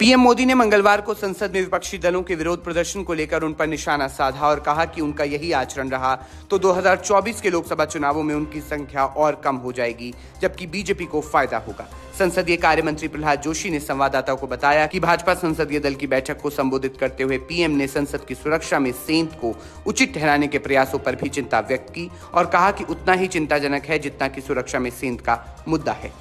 PM Modi ने मंगलवार को संसद में विपक्षी दलों के विरोध प्रदर्शन को लेकर उन पर निशाना साधा और कहा कि उनका यही आचरण रहा। तो 2024 के लोकसभा चुनावों में उनकी संख्या और कम हो जाएगी, जबकि बीजेपी को फ़ायदा होगा। संसदीय कार्य मंत्री प्रहलाद जोशी ने संवाददाताओं को बताया कि भाजपा संसदीय दल की बैठक को संबोधित करते हुए पीएम ने संसद की सुरक्षा में सेंध को उचित ठहराने के प्रयासों पर भी चिंता व्यक्त की और कहा कि उतना ही चिंताजनक है जितना की सुरक्षा में सेंध का मुद्दा है।